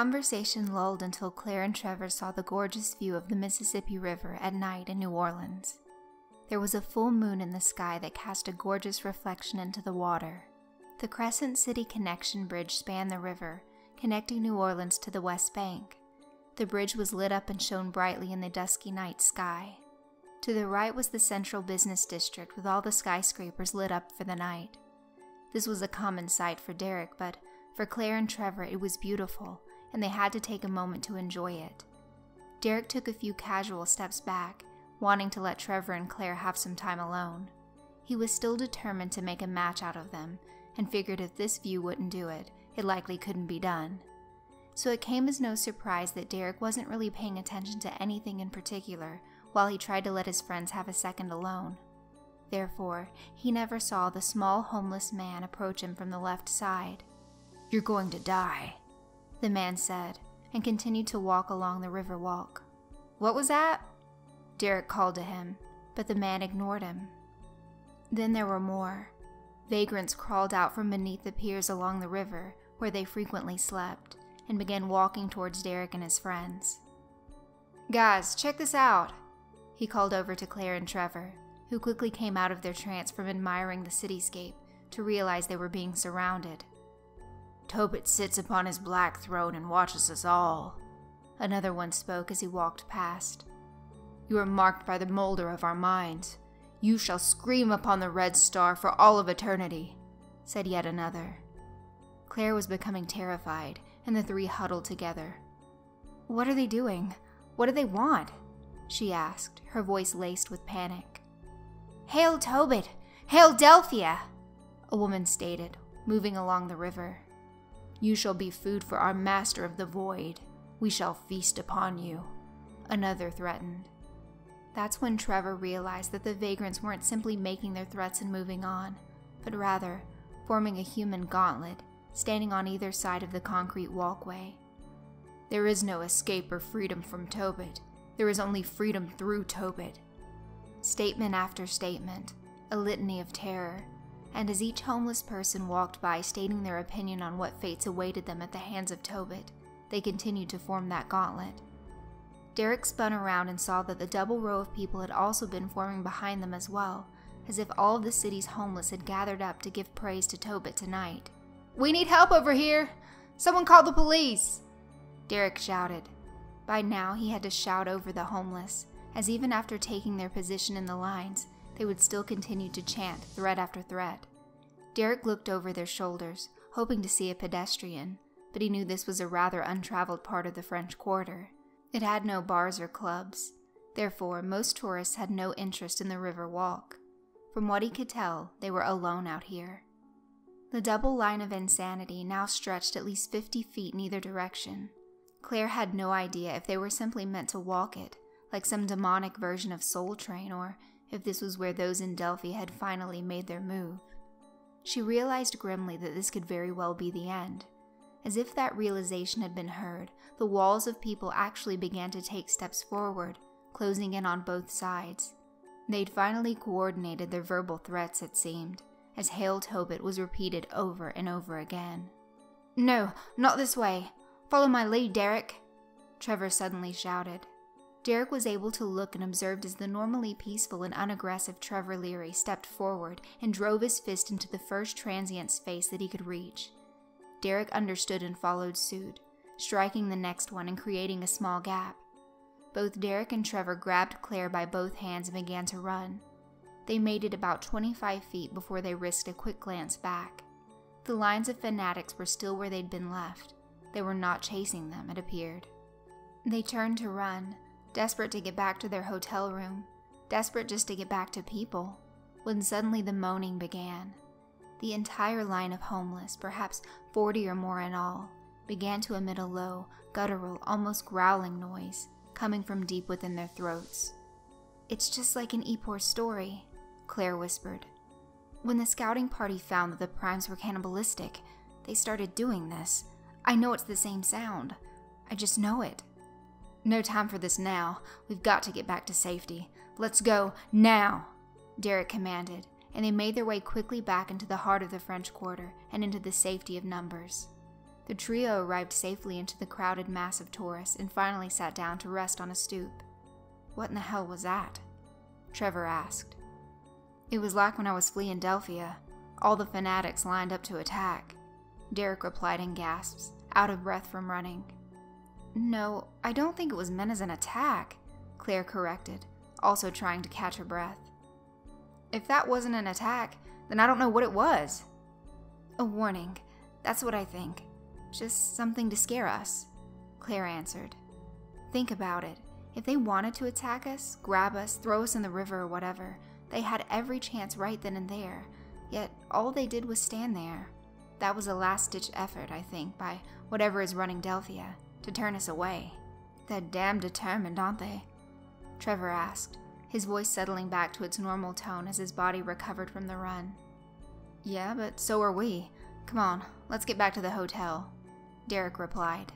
conversation lulled until Claire and Trevor saw the gorgeous view of the Mississippi River at night in New Orleans. There was a full moon in the sky that cast a gorgeous reflection into the water. The Crescent City Connection Bridge spanned the river, connecting New Orleans to the West Bank. The bridge was lit up and shone brightly in the dusky night sky. To the right was the central business district with all the skyscrapers lit up for the night. This was a common sight for Derek, but for Claire and Trevor it was beautiful, and they had to take a moment to enjoy it. Derek took a few casual steps back, wanting to let Trevor and Claire have some time alone. He was still determined to make a match out of them, and figured if this view wouldn't do it, it likely couldn't be done. So it came as no surprise that Derek wasn't really paying attention to anything in particular while he tried to let his friends have a second alone. Therefore, he never saw the small homeless man approach him from the left side. You're going to die, the man said, and continued to walk along the river walk. What was that? Derek called to him, but the man ignored him. Then there were more. Vagrants crawled out from beneath the piers along the river, where they frequently slept, and began walking towards Derek and his friends. Guys, check this out, he called over to Claire and Trevor, who quickly came out of their trance from admiring the cityscape to realize they were being surrounded. Tobit sits upon his black throne and watches us all. Another one spoke as he walked past. You are marked by the molder of our minds. You shall scream upon the red star for all of eternity, said yet another. Claire was becoming terrified, and the three huddled together. What are they doing? What do they want? she asked, her voice laced with panic. Hail Tobit! Hail Delphia! A woman stated, moving along the river. You shall be food for our master of the void. We shall feast upon you. Another threatened. That's when Trevor realized that the vagrants weren't simply making their threats and moving on, but rather forming a human gauntlet, standing on either side of the concrete walkway. There is no escape or freedom from Tobit. There is only freedom through Tobit. Statement after statement, a litany of terror, and as each homeless person walked by stating their opinion on what fates awaited them at the hands of Tobit, they continued to form that gauntlet. Derek spun around and saw that the double row of people had also been forming behind them as well, as if all of the city's homeless had gathered up to give praise to Tobit tonight. We need help over here! Someone call the police! Derek shouted. By now, he had to shout over the homeless, as even after taking their position in the lines, they would still continue to chant threat after threat. Derek looked over their shoulders, hoping to see a pedestrian, but he knew this was a rather untraveled part of the French Quarter. It had no bars or clubs. Therefore, most tourists had no interest in the river walk. From what he could tell, they were alone out here. The double line of insanity now stretched at least 50 feet in either direction. Claire had no idea if they were simply meant to walk it, like some demonic version of Soul Train, or if this was where those in Delphia had finally made their move. She realized grimly that this could very well be the end. As if that realization had been heard, the walls of people actually began to take steps forward, closing in on both sides. They'd finally coordinated their verbal threats, it seemed, as Hail Tobit was repeated over and over again. No, not this way. Follow my lead, Derek, Trevor suddenly shouted. Derek was able to look and observed as the normally peaceful and unaggressive Trevor Leary stepped forward and drove his fist into the first transient's face that he could reach. Derek understood and followed suit, striking the next one and creating a small gap. Both Derek and Trevor grabbed Claire by both hands and began to run. They made it about 25 feet before they risked a quick glance back. The lines of fanatics were still where they'd been left. They were not chasing them, it appeared. They turned to run, desperate to get back to their hotel room, desperate just to get back to people, when suddenly the moaning began. The entire line of homeless, perhaps 40 or more in all, began to emit a low, guttural, almost growling noise coming from deep within their throats. It's just like an Epor story, Claire whispered. When the scouting party found that the primes were cannibalistic, they started doing this. I know it's the same sound. I just know it. No time for this now. We've got to get back to safety. Let's go, now! Derek commanded, and they made their way quickly back into the heart of the French Quarter and into the safety of numbers. The trio arrived safely into the crowded mass of tourists and finally sat down to rest on a stoop. What in the hell was that? Trevor asked. It was like when I was fleeing Delphia. All the fanatics lined up to attack. Derek replied in gasps, out of breath from running. No, I don't think it was meant as an attack, Claire corrected, also trying to catch her breath. If that wasn't an attack, then I don't know what it was. A warning, that's what I think. Just something to scare us, Claire answered. Think about it. If they wanted to attack us, grab us, throw us in the river or whatever, they had every chance right then and there. Yet all they did was stand there. That was a last ditch effort, I think, by whatever is running Delphia, to turn us away. They're damn determined, aren't they? Trevor asked, his voice settling back to its normal tone as his body recovered from the run. Yeah, but so are we. Come on, let's get back to the hotel, Derek replied.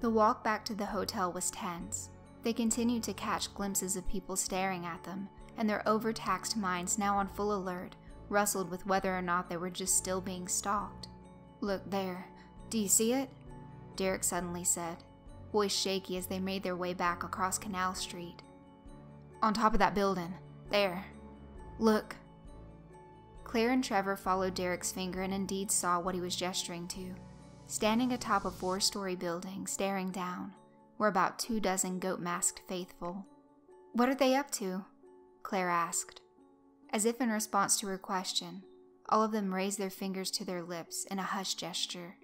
The walk back to the hotel was tense. They continued to catch glimpses of people staring at them, and their overtaxed minds, now on full alert, wrestled with whether or not they were just still being stalked. Look there. Do you see it? Derek suddenly said, voice shaky as they made their way back across Canal Street. On top of that building. There. Look. Claire and Trevor followed Derek's finger and indeed saw what he was gesturing to. Standing atop a four story building, staring down, were about two dozen goat masked faithful. What are they up to? Claire asked. As if in response to her question, all of them raised their fingers to their lips in a hush gesture.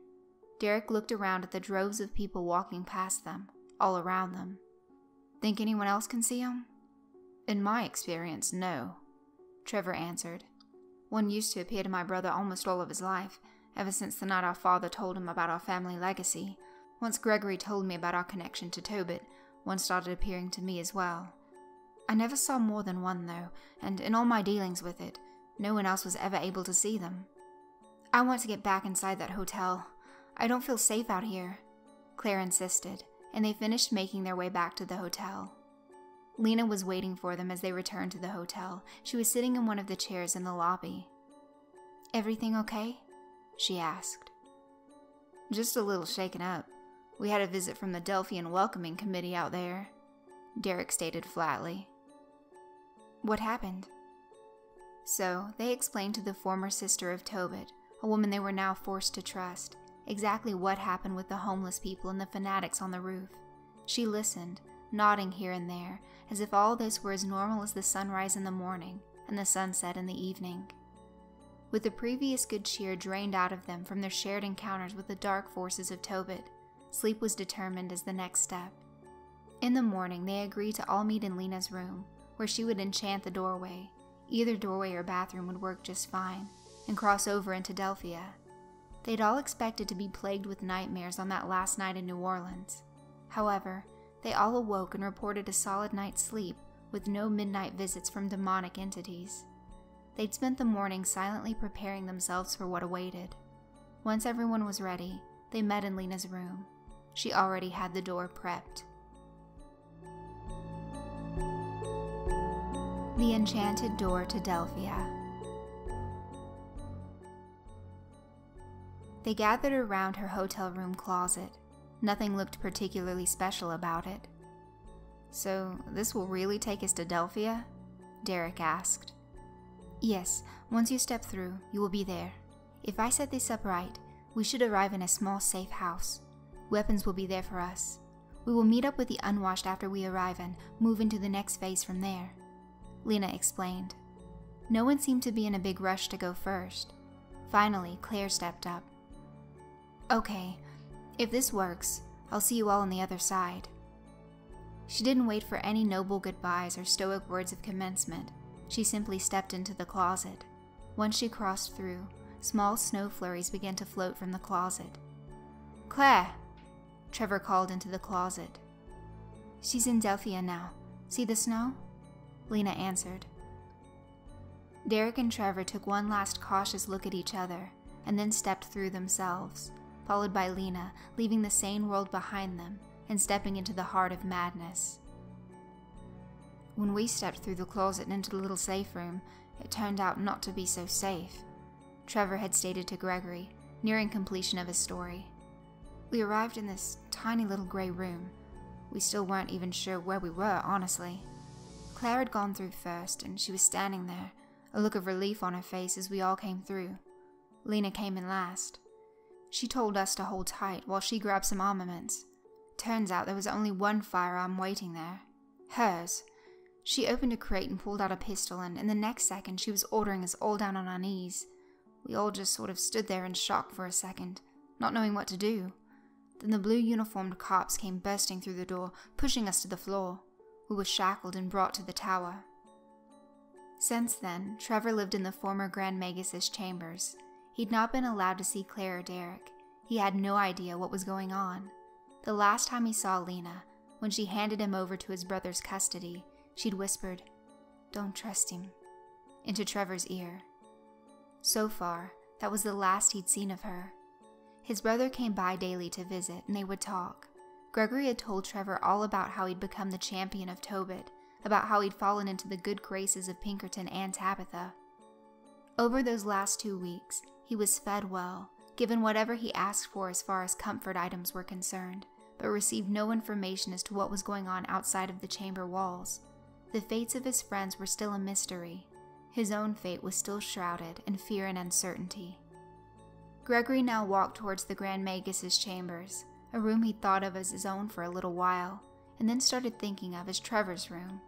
Derek looked around at the droves of people walking past them, all around them. Think anyone else can see them? In my experience, no, Trevor answered. One used to appear to my brother almost all of his life, ever since the night our father told him about our family legacy. Once Gregory told me about our connection to Tobit, one started appearing to me as well. I never saw more than one, though, and in all my dealings with it, no one else was ever able to see them. I want to get back inside that hotel. I don't feel safe out here, Claire insisted, and they finished making their way back to the hotel. Lena was waiting for them as they returned to the hotel. She was sitting in one of the chairs in the lobby. Everything okay? she asked. Just a little shaken up. We had a visit from the Delphian Welcoming Committee out there, Derek stated flatly. What happened? So, they explained to the former sister of Tobit, a woman they were now forced to trust, exactly what happened with the homeless people and the fanatics on the roof. She listened, nodding here and there, as if all this were as normal as the sunrise in the morning and the sunset in the evening. With the previous good cheer drained out of them from their shared encounters with the dark forces of Tobit, sleep was determined as the next step. In the morning, they agreed to all meet in Lena's room, where she would enchant the doorway. Either doorway or bathroom would work just fine, and cross over into Delphia. They'd all expected to be plagued with nightmares on that last night in New Orleans. However, they all awoke and reported a solid night's sleep with no midnight visits from demonic entities. They'd spent the morning silently preparing themselves for what awaited. Once everyone was ready, they met in Lena's room. She already had the door prepped. The Enchanted Door to Delphia. They gathered around her hotel room closet. Nothing looked particularly special about it. So, this will really take us to Delphia? Derek asked. Yes, once you step through, you will be there. If I set this up right, we should arrive in a small safe house. Weapons will be there for us. We will meet up with the unwashed after we arrive and move into the next phase from there. Lena explained. No one seemed to be in a big rush to go first. Finally, Claire stepped up. Okay, if this works, I'll see you all on the other side. She didn't wait for any noble goodbyes or stoic words of commencement. She simply stepped into the closet. Once she crossed through, small snow flurries began to float from the closet. Claire! Trevor called into the closet. She's in Delphia now. See the snow? Lena answered. Derek and Trevor took one last cautious look at each other and then stepped through themselves followed by Lena, leaving the sane world behind them and stepping into the heart of madness. When we stepped through the closet and into the little safe room, it turned out not to be so safe, Trevor had stated to Gregory, nearing completion of his story. We arrived in this tiny little grey room. We still weren't even sure where we were, honestly. Claire had gone through first, and she was standing there, a look of relief on her face as we all came through. Lena came in last. She told us to hold tight while she grabbed some armaments. Turns out there was only one firearm waiting there hers. She opened a crate and pulled out a pistol, and in the next second, she was ordering us all down on our knees. We all just sort of stood there in shock for a second, not knowing what to do. Then the blue uniformed cops came bursting through the door, pushing us to the floor. We were shackled and brought to the tower. Since then, Trevor lived in the former Grand Magus' chambers. He'd not been allowed to see Claire or Derek. He had no idea what was going on. The last time he saw Lena, when she handed him over to his brother's custody, she'd whispered, Don't trust him, into Trevor's ear. So far, that was the last he'd seen of her. His brother came by daily to visit, and they would talk. Gregory had told Trevor all about how he'd become the champion of Tobit, about how he'd fallen into the good graces of Pinkerton and Tabitha. Over those last two weeks, he was fed well, given whatever he asked for as far as comfort items were concerned, but received no information as to what was going on outside of the chamber walls. The fates of his friends were still a mystery. His own fate was still shrouded in fear and uncertainty. Gregory now walked towards the Grand Magus's chambers, a room he'd thought of as his own for a little while, and then started thinking of as Trevor's room.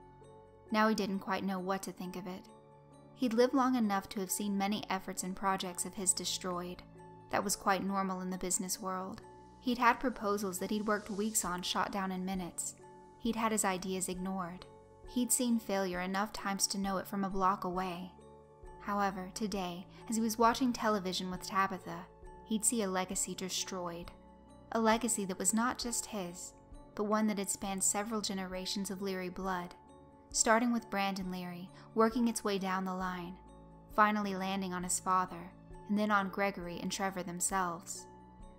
Now he didn't quite know what to think of it. He'd lived long enough to have seen many efforts and projects of his destroyed. That was quite normal in the business world. He'd had proposals that he'd worked weeks on shot down in minutes. He'd had his ideas ignored. He'd seen failure enough times to know it from a block away. However, today, as he was watching television with Tabitha, he'd see a legacy destroyed. A legacy that was not just his, but one that had spanned several generations of Leary blood, starting with Brandon Leary, working its way down the line, finally landing on his father, and then on Gregory and Trevor themselves.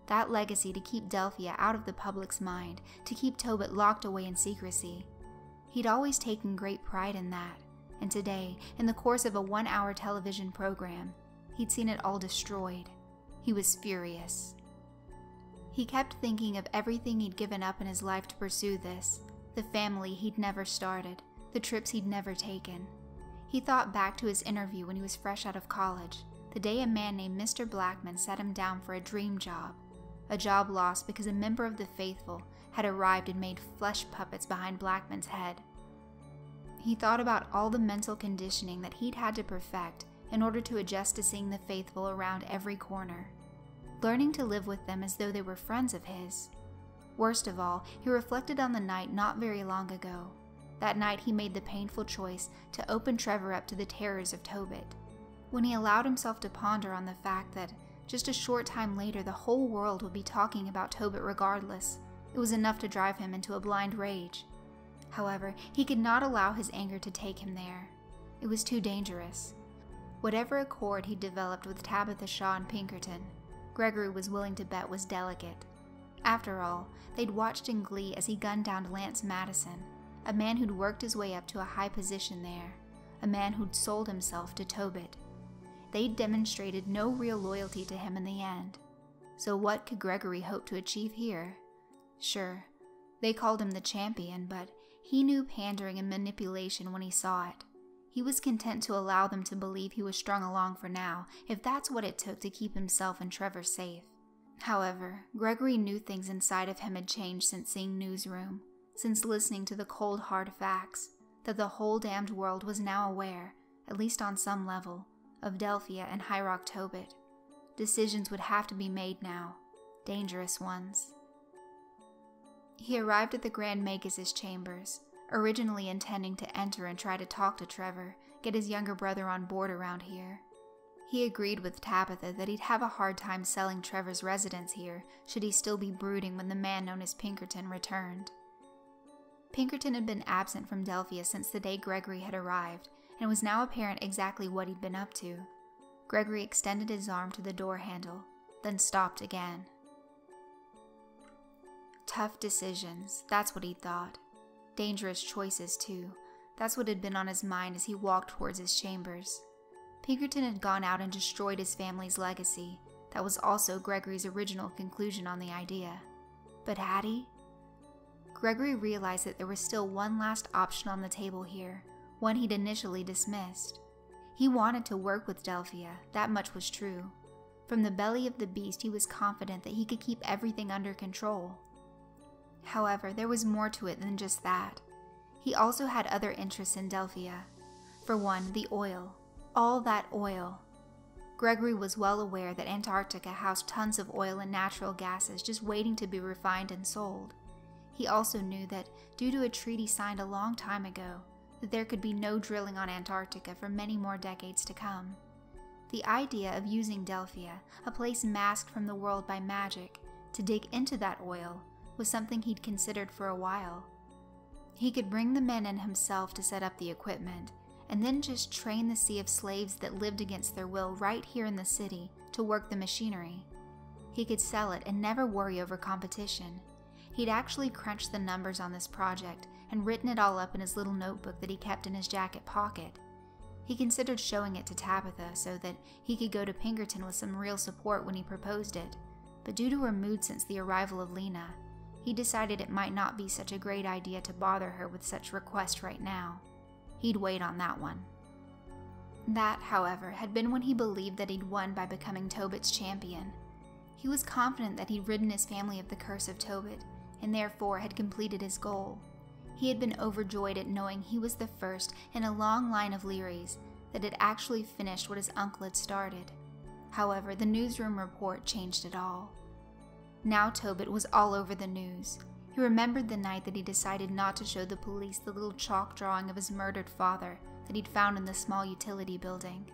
That legacy to keep Delphia out of the public's mind, to keep Tobit locked away in secrecy. He'd always taken great pride in that, and today, in the course of a one hour television program, he'd seen it all destroyed. He was furious. He kept thinking of everything he'd given up in his life to pursue this the family he'd never started, the trips he'd never taken. He thought back to his interview when he was fresh out of college, the day a man named Mr. Blackman set him down for a dream job a job lost because a member of the faithful had arrived and made flesh puppets behind Blackman's head. He thought about all the mental conditioning that he'd had to perfect in order to adjust to seeing the faithful around every corner, learning to live with them as though they were friends of his. Worst of all, he reflected on the night not very long ago. That night, he made the painful choice to open Trevor up to the terrors of Tobit. When he allowed himself to ponder on the fact that just a short time later, the whole world would be talking about Tobit regardless. It was enough to drive him into a blind rage. However, he could not allow his anger to take him there. It was too dangerous. Whatever accord he developed with Tabitha Shaw and Pinkerton, Gregory was willing to bet was delicate. After all, they'd watched in glee as he gunned down Lance Madison, a man who'd worked his way up to a high position there, a man who'd sold himself to Tobit. They'd demonstrated no real loyalty to him in the end. So, what could Gregory hope to achieve here? Sure, they called him the champion, but he knew pandering and manipulation when he saw it. He was content to allow them to believe he was strung along for now, if that's what it took to keep himself and Trevor safe. However, Gregory knew things inside of him had changed since seeing Newsroom, since listening to the cold hard facts, that the whole damned world was now aware, at least on some level, of Delphia and Hyraaq Tobit. Decisions would have to be made now, dangerous ones. He arrived at the Grand Magus's chambers, originally intending to enter and try to talk to Trevor, get his younger brother on board around here. He agreed with Tabitha that he'd have a hard time selling Trevor's residence here should he still be brooding when the man known as Pinkerton returned. Pinkerton had been absent from Delphia since the day Gregory had arrived, and it was now apparent exactly what he'd been up to. Gregory extended his arm to the door handle, then stopped again. Tough decisions, that's what he thought. Dangerous choices, too. That's what had been on his mind as he walked towards his chambers. Pinkerton had gone out and destroyed his family's legacy. That was also Gregory's original conclusion on the idea. But had he? Gregory realized that there was still one last option on the table here, one he'd initially dismissed. He wanted to work with Delphia, that much was true. From the belly of the beast, he was confident that he could keep everything under control. However, there was more to it than just that. He also had other interests in Delphia. For one, the oil. All that oil. Gregory was well aware that Antarctica housed tons of oil and natural gases just waiting to be refined and sold. He also knew that, due to a treaty signed a long time ago, that there could be no drilling on Antarctica for many more decades to come. The idea of using Delphia, a place masked from the world by magic, to dig into that oil was something he'd considered for a while. He could bring the men and himself to set up the equipment, and then just train the sea of slaves that lived against their will right here in the city to work the machinery. He could sell it and never worry over competition. He'd actually crunched the numbers on this project and written it all up in his little notebook that he kept in his jacket pocket. He considered showing it to Tabitha so that he could go to Pinkerton with some real support when he proposed it, but due to her mood since the arrival of Lena, he decided it might not be such a great idea to bother her with such request right now. He'd wait on that one. That, however, had been when he believed that he'd won by becoming Tobit's champion. He was confident that he'd ridden his family of the curse of Tobit, and therefore had completed his goal. He had been overjoyed at knowing he was the first in a long line of Learys that had actually finished what his uncle had started. However, the newsroom report changed it all. Now Tobit was all over the news. He remembered the night that he decided not to show the police the little chalk drawing of his murdered father that he'd found in the small utility building.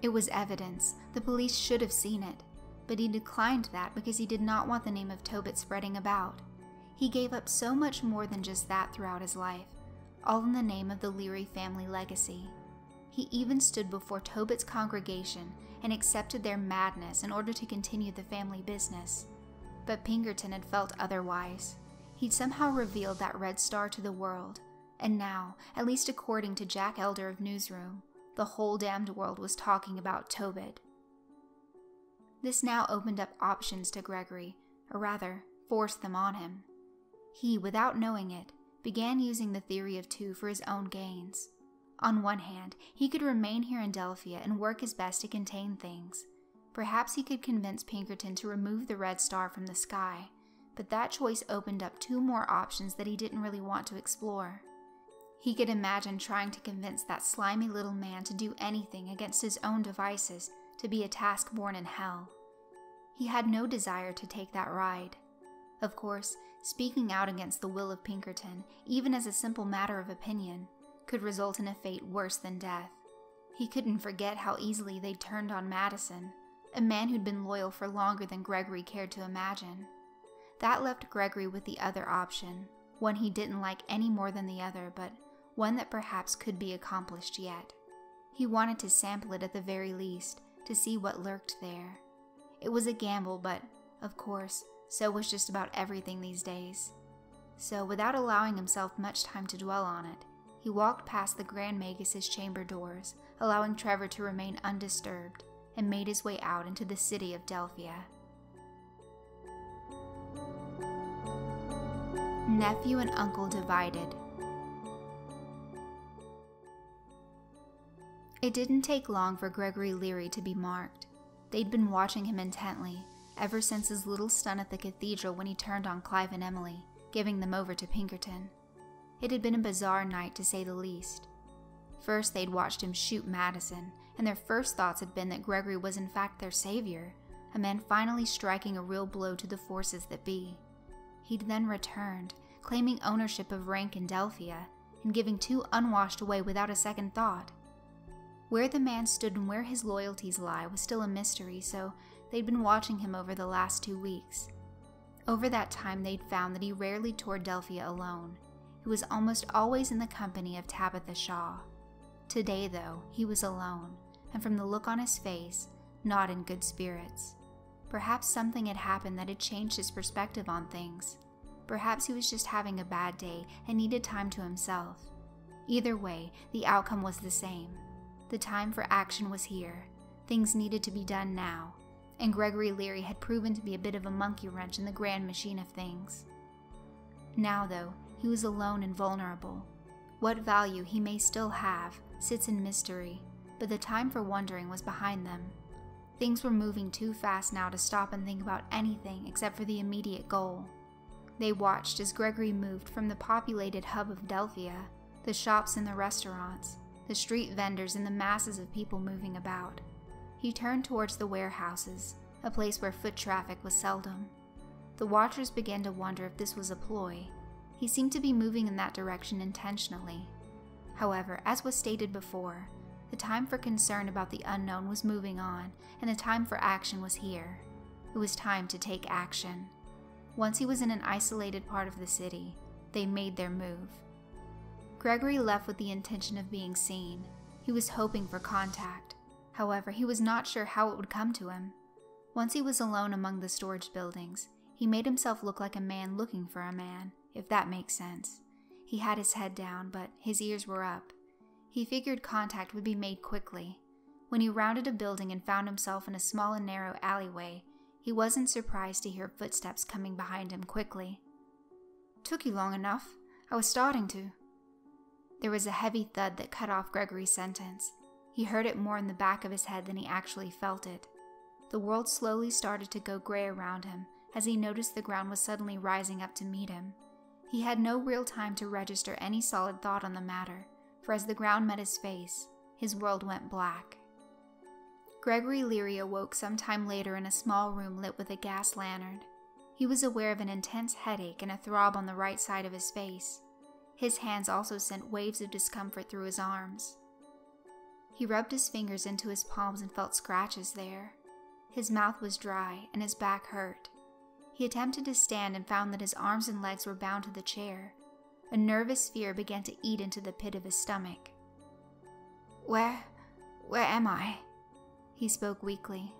It was evidence. The police should have seen it, but he declined that because he did not want the name of Tobit spreading about. He gave up so much more than just that throughout his life, all in the name of the Leary family legacy. He even stood before Tobit's congregation and accepted their madness in order to continue the family business. But Pinkerton had felt otherwise. He'd somehow revealed that red star to the world, and now, at least according to Jack Elder of Newsroom, the whole damned world was talking about Tobit. This now opened up options to Gregory, or rather, forced them on him. He, without knowing it, began using the theory of two for his own gains. On one hand, he could remain here in Delphia and work his best to contain things. Perhaps he could convince Pinkerton to remove the red star from the sky, but that choice opened up two more options that he didn't really want to explore. He could imagine trying to convince that slimy little man to do anything against his own devices to be a task born in hell. He had no desire to take that ride. Of course, speaking out against the will of Pinkerton, even as a simple matter of opinion, could result in a fate worse than death. He couldn't forget how easily they'd turned on Madison, a man who'd been loyal for longer than Gregory cared to imagine. That left Gregory with the other option, one he didn't like any more than the other, but one that perhaps could be accomplished yet. He wanted to sample it at the very least, to see what lurked there. It was a gamble, but, of course, so was just about everything these days. So, without allowing himself much time to dwell on it, he walked past the Grand Magus's chamber doors, allowing Trevor to remain undisturbed, and made his way out into the city of Delphia. Nephew and uncle divided. It didn't take long for Gregory Leary to be marked. They'd been watching him intently, ever since his little stun at the cathedral when he turned on Clive and Emily, giving them over to Pinkerton. It had been a bizarre night to say the least. First, they'd watched him shoot Madison, and their first thoughts had been that Gregory was in fact their savior, a man finally striking a real blow to the forces that be. He'd then returned, claiming ownership of rank in Delphia, and giving two unwashed away without a second thought. Where the man stood and where his loyalties lie was still a mystery, so they'd been watching him over the last two weeks. Over that time, they'd found that he rarely toured Delphia alone. He was almost always in the company of Tabitha Shaw. Today, though, he was alone, and from the look on his face, not in good spirits. Perhaps something had happened that had changed his perspective on things. Perhaps he was just having a bad day and needed time to himself. Either way, the outcome was the same. The time for action was here. Things needed to be done now, and Gregory Leary had proven to be a bit of a monkey wrench in the grand machine of things. Now, though, he was alone and vulnerable. What value he may still have sits in mystery, but the time for wondering was behind them. Things were moving too fast now to stop and think about anything except for the immediate goal. They watched as Gregory moved from the populated hub of Delphia, the shops and the restaurants, the street vendors and the masses of people moving about. He turned towards the warehouses, a place where foot traffic was seldom. The watchers began to wonder if this was a ploy. He seemed to be moving in that direction intentionally. However, as was stated before, the time for concern about the unknown was moving on, and the time for action was here. It was time to take action. Once he was in an isolated part of the city, they made their move. Gregory left with the intention of being seen. He was hoping for contact. However, he was not sure how it would come to him. Once he was alone among the storage buildings, he made himself look like a man looking for a man, if that makes sense. He had his head down, but his ears were up. He figured contact would be made quickly. When he rounded a building and found himself in a small and narrow alleyway, he wasn't surprised to hear footsteps coming behind him quickly. Took you long enough. I was starting to. There was a heavy thud that cut off Gregory's sentence. He heard it more in the back of his head than he actually felt it. The world slowly started to go gray around him as he noticed the ground was suddenly rising up to meet him. He had no real time to register any solid thought on the matter, for as the ground met his face, his world went black. Gregory Leary awoke some time later in a small room lit with a gas lantern. He was aware of an intense headache and a throb on the right side of his face. His hands also sent waves of discomfort through his arms. He rubbed his fingers into his palms and felt scratches there. His mouth was dry and his back hurt. He attempted to stand and found that his arms and legs were bound to the chair. A nervous fear began to eat into the pit of his stomach. Where. where am I? He spoke weakly.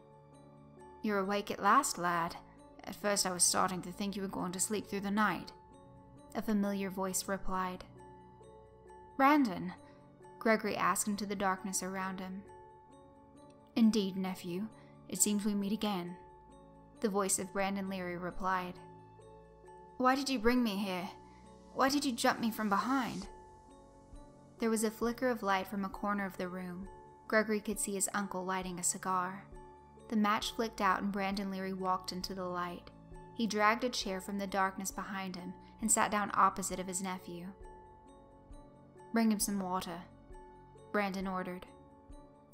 You're awake at last, lad. At first I was starting to think you were going to sleep through the night. A familiar voice replied. Brandon? Gregory asked into the darkness around him. Indeed, nephew. It seems we meet again. The voice of Brandon Leary replied. Why did you bring me here? Why did you jump me from behind? There was a flicker of light from a corner of the room, Gregory could see his uncle lighting a cigar. The match flicked out and Brandon Leary walked into the light. He dragged a chair from the darkness behind him and sat down opposite of his nephew. Bring him some water, Brandon ordered.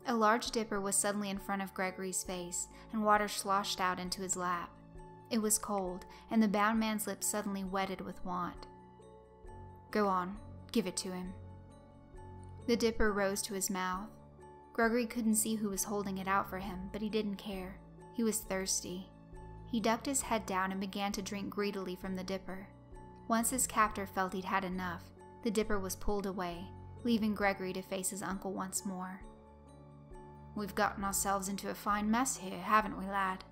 A large dipper was suddenly in front of Gregory's face, and water sloshed out into his lap. It was cold, and the bound man's lips suddenly wetted with want. Go on, give it to him. The dipper rose to his mouth. Gregory couldn't see who was holding it out for him, but he didn't care. He was thirsty. He ducked his head down and began to drink greedily from the dipper. Once his captor felt he'd had enough, the dipper was pulled away, leaving Gregory to face his uncle once more. We've gotten ourselves into a fine mess here, haven't we, lad?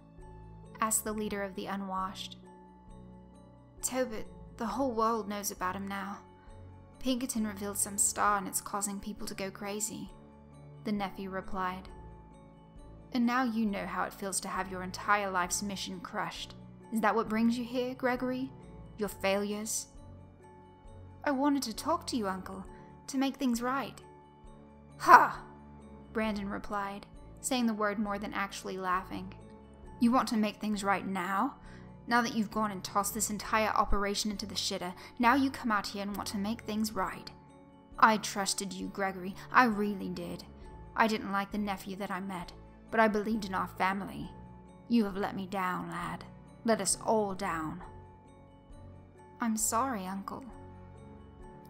asked the leader of the unwashed. Tobit, the whole world knows about him now. Pinkerton revealed some star and it's causing people to go crazy the nephew replied. And now you know how it feels to have your entire life's mission crushed. Is that what brings you here, Gregory? Your failures? I wanted to talk to you, Uncle, to make things right. Ha! Brandon replied, saying the word more than actually laughing. You want to make things right now? Now that you've gone and tossed this entire operation into the shitter, now you come out here and want to make things right. I trusted you, Gregory. I really did. I didn't like the nephew that I met, but I believed in our family. You have let me down, lad. Let us all down. I'm sorry, Uncle.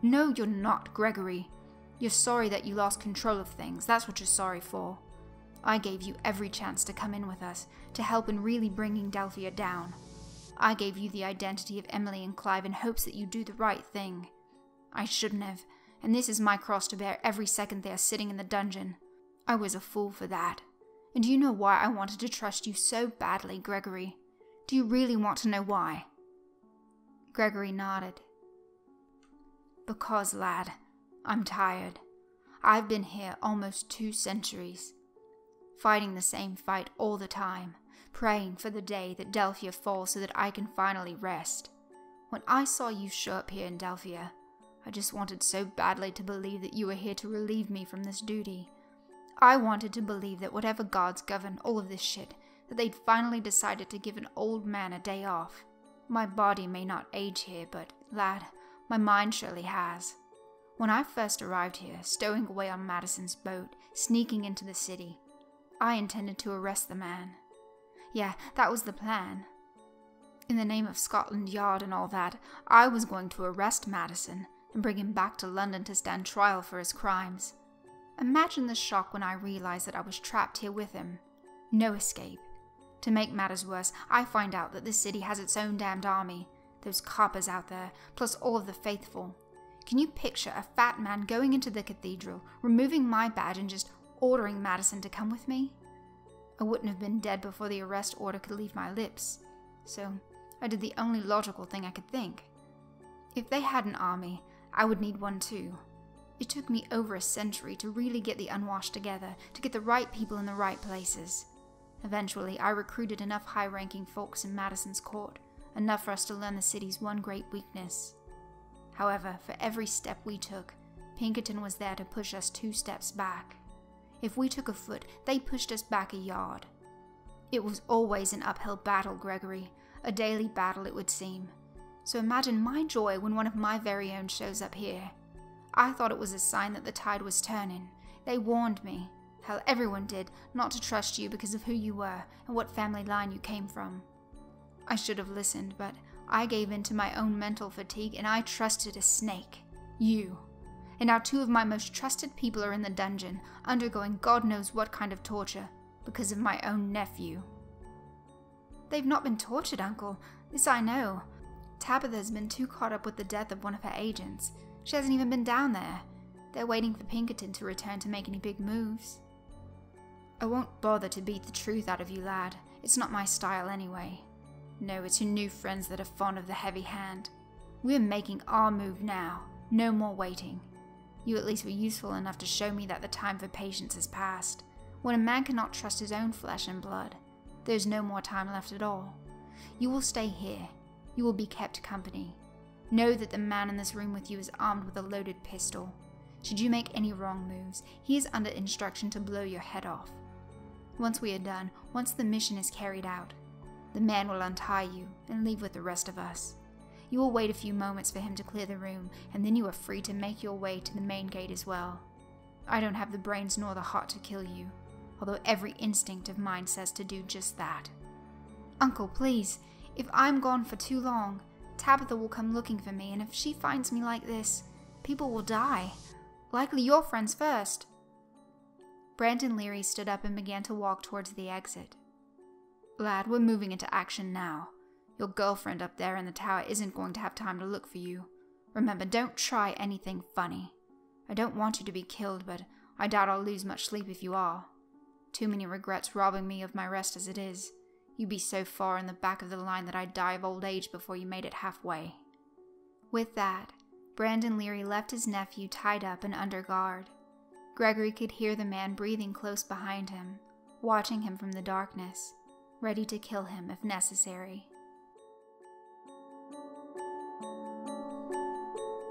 No, you're not, Gregory. You're sorry that you lost control of things. That's what you're sorry for. I gave you every chance to come in with us, to help in really bringing Delphia down. I gave you the identity of Emily and Clive in hopes that you'd do the right thing. I shouldn't have, and this is my cross to bear every second they are sitting in the dungeon. I was a fool for that. And do you know why I wanted to trust you so badly, Gregory? Do you really want to know why? Gregory nodded. Because, lad, I'm tired. I've been here almost two centuries, fighting the same fight all the time, praying for the day that Delphia falls so that I can finally rest. When I saw you show up here in Delphia, I just wanted so badly to believe that you were here to relieve me from this duty. I wanted to believe that whatever gods govern all of this shit, that they'd finally decided to give an old man a day off. My body may not age here, but, lad, my mind surely has. When I first arrived here, stowing away on Madison's boat, sneaking into the city, I intended to arrest the man. Yeah, that was the plan. In the name of Scotland Yard and all that, I was going to arrest Madison and bring him back to London to stand trial for his crimes. Imagine the shock when I realized that I was trapped here with him. No escape. To make matters worse, I find out that this city has its own damned army, those coppers out there, plus all of the faithful. Can you picture a fat man going into the cathedral, removing my badge, and just ordering Madison to come with me? I wouldn't have been dead before the arrest order could leave my lips, so I did the only logical thing I could think. If they had an army, I would need one too. It took me over a century to really get the unwashed together, to get the right people in the right places. Eventually, I recruited enough high ranking folks in Madison's court, enough for us to learn the city's one great weakness. However, for every step we took, Pinkerton was there to push us two steps back. If we took a foot, they pushed us back a yard. It was always an uphill battle, Gregory, a daily battle, it would seem. So imagine my joy when one of my very own shows up here. I thought it was a sign that the tide was turning. They warned me, hell, everyone did, not to trust you because of who you were and what family line you came from. I should have listened, but I gave in to my own mental fatigue and I trusted a snake. You. And now two of my most trusted people are in the dungeon, undergoing God knows what kind of torture, because of my own nephew. They've not been tortured, Uncle. This I know. Tabitha's been too caught up with the death of one of her agents. She hasn't even been down there. They're waiting for Pinkerton to return to make any big moves. I won't bother to beat the truth out of you, lad. It's not my style anyway. No, it's your new friends that are fond of the heavy hand. We're making our move now. No more waiting. You at least were useful enough to show me that the time for patience has passed. When a man cannot trust his own flesh and blood, there's no more time left at all. You will stay here. You will be kept company. Know that the man in this room with you is armed with a loaded pistol. Should you make any wrong moves, he is under instruction to blow your head off. Once we are done, once the mission is carried out, the man will untie you and leave with the rest of us. You will wait a few moments for him to clear the room, and then you are free to make your way to the main gate as well. I don't have the brains nor the heart to kill you, although every instinct of mine says to do just that. Uncle, please, if I'm gone for too long, Tabitha will come looking for me, and if she finds me like this, people will die. Likely your friends first. Brandon Leary stood up and began to walk towards the exit. Lad, we're moving into action now. Your girlfriend up there in the tower isn't going to have time to look for you. Remember, don't try anything funny. I don't want you to be killed, but I doubt I'll lose much sleep if you are. Too many regrets robbing me of my rest as it is. You'd be so far in the back of the line that I'd die of old age before you made it halfway. With that, Brandon Leary left his nephew tied up and under guard. Gregory could hear the man breathing close behind him, watching him from the darkness, ready to kill him if necessary.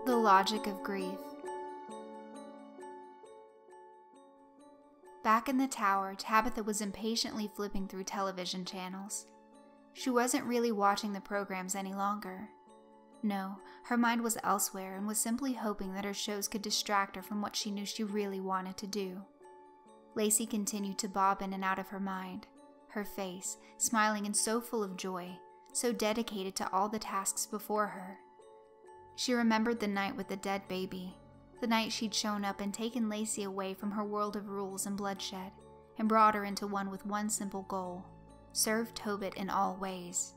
The logic of grief. Back in the tower, Tabitha was impatiently flipping through television channels. She wasn't really watching the programs any longer. No, her mind was elsewhere and was simply hoping that her shows could distract her from what she knew she really wanted to do. Lacey continued to bob in and out of her mind, her face smiling and so full of joy, so dedicated to all the tasks before her. She remembered the night with the dead baby, the night she'd shown up and taken Lacey away from her world of rules and bloodshed, and brought her into one with one simple goal serve Tobit in all ways.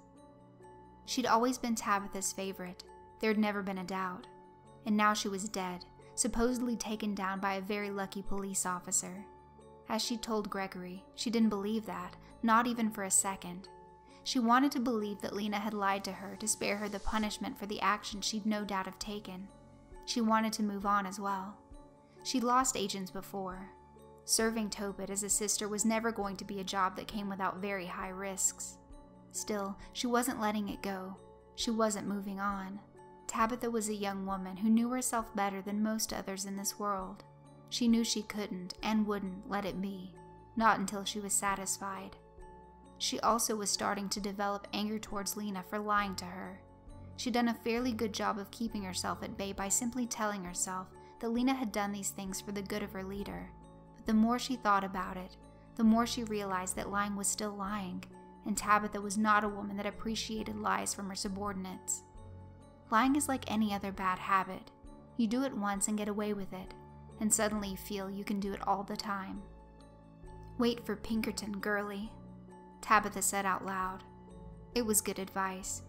She'd always been Tabitha's favorite, there'd never been a doubt. And now she was dead, supposedly taken down by a very lucky police officer. As she told Gregory, she didn't believe that, not even for a second. She wanted to believe that Lena had lied to her to spare her the punishment for the action she'd no doubt have taken. She wanted to move on as well. She'd lost agents before. Serving Tobit as a sister was never going to be a job that came without very high risks. Still, she wasn't letting it go. She wasn't moving on. Tabitha was a young woman who knew herself better than most others in this world. She knew she couldn't and wouldn't let it be, not until she was satisfied. She also was starting to develop anger towards Lena for lying to her. She'd done a fairly good job of keeping herself at bay by simply telling herself that Lena had done these things for the good of her leader But the more she thought about it, the more she realized that lying was still lying, and Tabitha was not a woman that appreciated lies from her subordinates. Lying is like any other bad habit. You do it once and get away with it, and suddenly feel you can do it all the time. Wait for Pinkerton, girlie, Tabitha said out loud. It was good advice.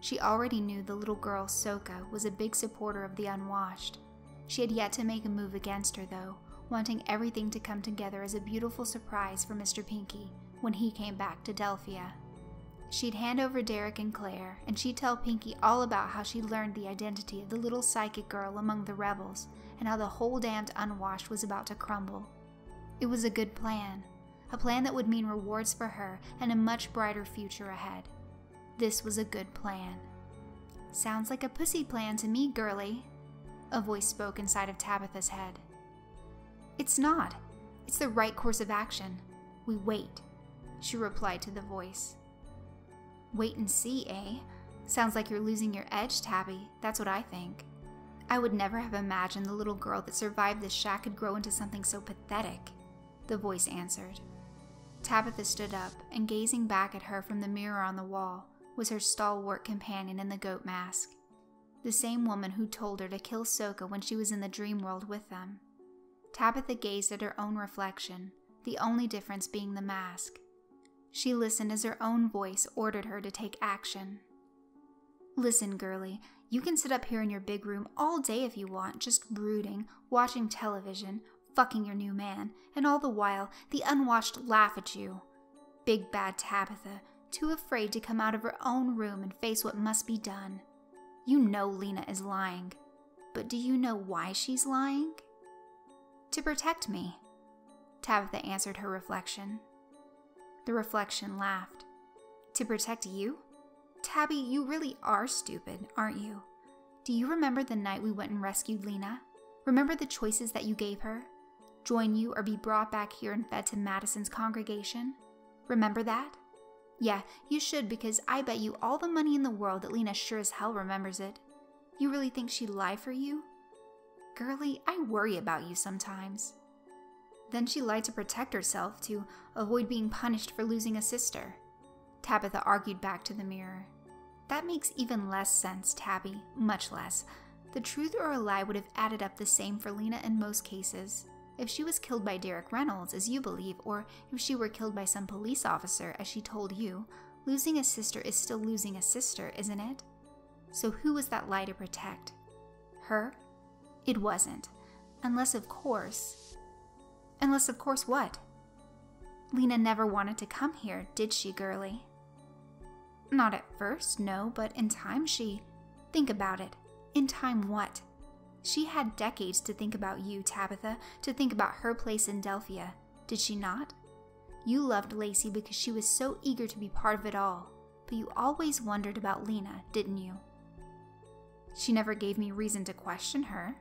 She already knew the little girl, Soka, was a big supporter of the unwashed. She had yet to make a move against her, though, wanting everything to come together as a beautiful surprise for Mr. Pinky when he came back to Delphia. She'd hand over Derek and Claire, and she'd tell Pinky all about how she'd learned the identity of the little psychic girl among the rebels, and how the whole damned unwashed was about to crumble. It was a good plan, a plan that would mean rewards for her and a much brighter future ahead. This was a good plan. Sounds like a pussy plan to me, girlie, a voice spoke inside of Tabitha's head. It's not. It's the right course of action. We wait, she replied to the voice. Wait and see, eh? Sounds like you're losing your edge, Tabby. That's what I think. I would never have imagined the little girl that survived this shack could grow into something so pathetic, the voice answered. Tabitha stood up, and gazing back at her from the mirror on the wall was her stalwart companion in the goat mask. The same woman who told her to kill Soka when she was in the dream world with them. Tabitha gazed at her own reflection, the only difference being the mask. She listened as her own voice ordered her to take action. Listen, girlie, you can sit up here in your big room all day if you want, just brooding, watching television, fucking your new man, and all the while the unwashed laugh at you. Big bad Tabitha, too afraid to come out of her own room and face what must be done. You know Lena is lying. But do you know why she's lying? To protect me, Tabitha answered her reflection. The reflection laughed. To protect you? Tabby, you really are stupid, aren't you? Do you remember the night we went and rescued Lena? Remember the choices that you gave her? Join you or be brought back here and fed to Madison's congregation? Remember that? Yeah, you should because I bet you all the money in the world that Lena sure as hell remembers it. You really think she'd lie for you? Girlie, I worry about you sometimes. Then she lied to protect herself to avoid being punished for losing a sister. Tabitha argued back to the mirror. That makes even less sense, Tabby, much less. The truth or a lie would have added up the same for Lena in most cases. If she was killed by Derek Reynolds, as you believe, or if she were killed by some police officer, as she told you, losing a sister is still losing a sister, isn't it? So who was that lie to protect? Her it wasn't. Unless, of course. Unless, of course, what? Lena never wanted to come here, did she, girlie? Not at first, no, but in time she. Think about it. In time, what? She had decades to think about you, Tabitha, to think about her place in Delphia, did she not? You loved Lacey because she was so eager to be part of it all, but you always wondered about Lena, didn't you? She never gave me reason to question her.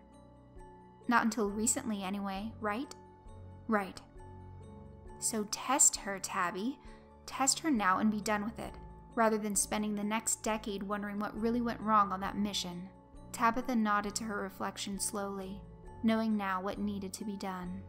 Not until recently, anyway, right? Right. So test her, Tabby. Test her now and be done with it, rather than spending the next decade wondering what really went wrong on that mission. Tabitha nodded to her reflection slowly, knowing now what needed to be done.